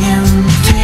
You.